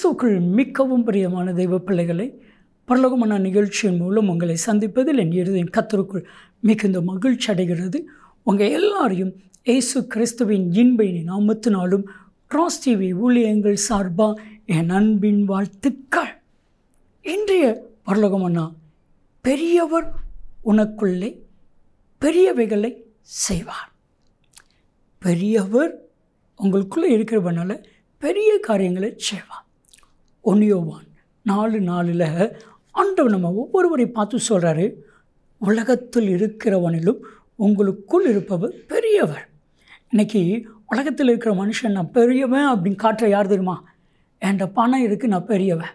கிறிஸ்துவுக்குள் மிகவும் பிரியமான தெய்வ பிள்ளைகளை பரலோகமான நிகழ்ச்சியின் மூலம் உங்களை சந்திப்பதில் என் இருதயம் கத்தருக்குள் மிகுந்த மகிழ்ச்சி அடைகிறது. உங்கள் எல்லாரையும் இயேசு கிறிஸ்துவின் இன்பையின் நாமத்தினாலும் கிராஸ் டிவி ஊழியங்கள் சார்பாக என் அன்பின் வாழ்த்துக்கள். இன்றைய பரலோகமன்னா பெரியவர் உனக்குள்ளே பெரியவைகளை செய்வார். பெரியவர் உங்களுக்குள்ளே இருக்கிறவனால பெரிய காரியங்களை செய்வார். ஒன்னியோவான் நாலு நாளில் ஆண்டவர் நம்ம ஒவ்வொருவரை பார்த்து சொல்கிறாரு உலகத்தில் இருக்கிறவனிலும் உங்களுக்குள் இருப்பவர் பெரியவர். இன்னைக்கு உலகத்தில் இருக்கிற மனுஷன் நான் பெரியவன் அப்படின்னு காட்டுற யார் தெரியுமா? என்கிட்ட பணம் இருக்குது நான் பெரியவன்.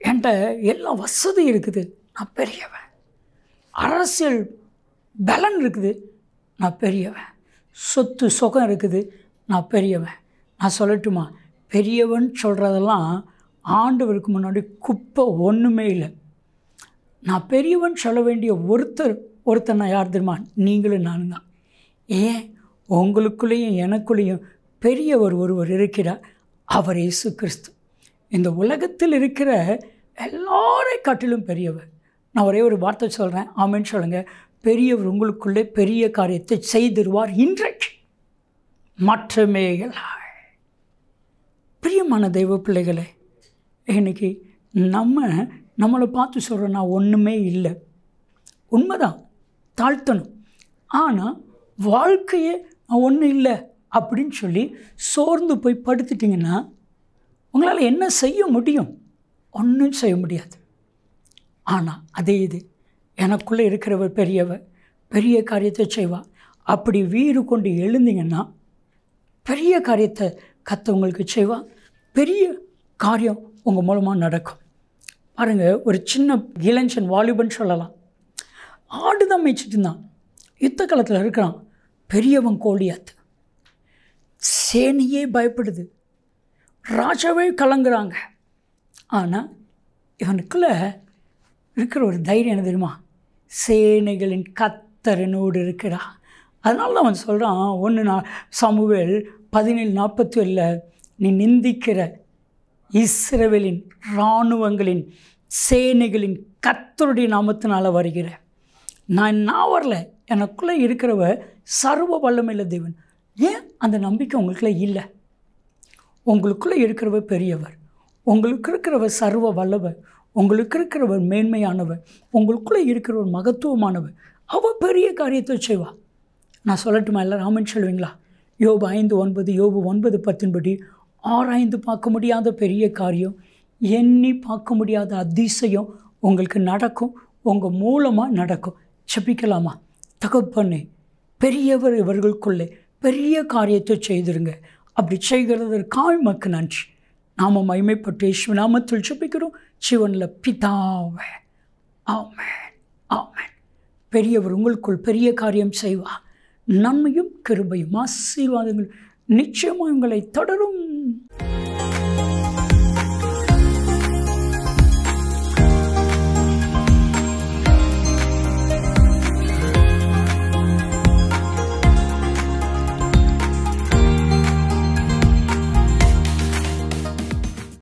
என்கிட்ட எல்லா வசதி இருக்குது நான் பெரியவன். அரசியல் பலன் இருக்குது நான் பெரியவன். சொத்து சுகம் இருக்குது நான் பெரியவன். நான் சொல்லட்டுமா? பெரியவன் சொல்கிறதெல்லாம் ஆண்டவருக்கு முன்னாடி குப்பை ஒன்றுமே இல்லை. நான் பெரியவன் சொல்ல வேண்டிய ஒருத்தர் ஒருத்தனை யார் தெரியுமா? நீங்களும் நானும் தான். ஏன்? உங்களுக்குள்ளேயும் எனக்குள்ளேயும் பெரியவர் ஒருவர் இருக்கிறார். அவர் இயேசு கிறிஸ்து. இந்த உலகத்தில் இருக்கிற எல்லாரை காட்டிலும் பெரியவர். நான் ஒரே ஒரு வார்த்தை சொல்கிறேன் ஆமென்னு சொல்லுங்கள் பெரியவர் உங்களுக்குள்ளே பெரிய காரியத்தை செய்திருவார் இன்றைக்கு. மற்றமே எல்லாம் பிரியமான தெய்வ பிள்ளைகளே இன்னைக்கு நம்ம நம்மளை பார்த்து சொல்கிறோன்னா ஒன்றுமே இல்லை. உண்மைதான் தாழ்த்தணும். ஆனால் வாழ்க்கையே ஒன்றும் இல்லை அப்படின்னு சொல்லி சோர்ந்து போய் படுத்துட்டிங்கன்னா உங்களால் என்ன செய்ய முடியும்? ஒன்றும் செய்ய முடியாது. ஆனால் அதே இது எனக்குள்ளே இருக்கிறவ பெரியவ பெரிய காரியத்தை செய்வா. அப்படி வீறு கொண்டு எழுந்தீங்கன்னா பெரிய காரியத்தை கத்தவங்களுக்கு செய்வான் பெரிய காரியம் உங்கள் மூலமாக நடக்கும். பாருங்கள் ஒரு சின்ன இளைஞன் வாலிபன் சொல்லலாம். ஆடு தான் மேய்ச்சிட்டு இருந்தான். யுத்த காலத்தில் இருக்கிறான். பெரியவன் கோழியாத்து சேனையே பயப்படுது. ராஜாவே கலங்குறாங்க. ஆனால் இவனுக்குள்ள இருக்கிற ஒரு தைரியம் என்ன தெரியுமா? சேனைகளின் கத்தரனோடு இருக்கிறா. அதனால தான் அவன் சொல்கிறான் ஒன்று நான் சமூவேல் பதினேழு நாற்பத்தி ஏழில் நீ நிந்திக்கிற இஸ்ரவேலின் இராணுவங்களின் சேனைகளின் கத்தருடைய நாமத்தினால் வருகிற. நான் நான் வரல. எனக்குள்ளே இருக்கிறவ சர்வ வல்லமையில தேவன். ஏன்? அந்த நம்பிக்கை உங்களுக்குள்ளே இல்லை. உங்களுக்குள்ளே இருக்கிறவ பெரியவர். உங்களுக்கு இருக்கிறவர் சர்வ வல்லவர். உங்களுக்கு இருக்கிறவர் மேன்மையானவர். உங்களுக்குள்ளே இருக்கிறவர் மகத்துவமானவர். அவள் பெரிய காரியத்தை செய்வா. நான் சொல்லட்டுமா? எல்லாம் ராமன் சொல்லுவீங்களா? யோபு ஐந்து ஒன்பது யோபு ஒன்பது பத்தின்படி ஆராய்ந்து பார்க்க முடியாத பெரிய காரியம் எண்ணி பார்க்க முடியாத அதிசயம் உங்களுக்கு நடக்கும் உங்கள் மூலமாக நடக்கும். செப்பிக்கலாமா தகப்பண்ணே பெரியவர் இவர்களுக்குள்ளே பெரிய காரியத்தை செய்திருங்க. அப்படி செய்கிறதற்காக மக்கு நன்றி. நாம மைமைப்பட்டு யேசு நாமத்தில் செப்பிக்கிறோம் சிவனில் பிதாவே. ஆமேன். ஆமேன். பெரியவர் உங்களுக்குள் பெரிய காரியம் செய்வா. நன்மையும் கிருபையும் ஆசீர்வாதங்கள் நிச்சயமாக உங்களை தொடரும்.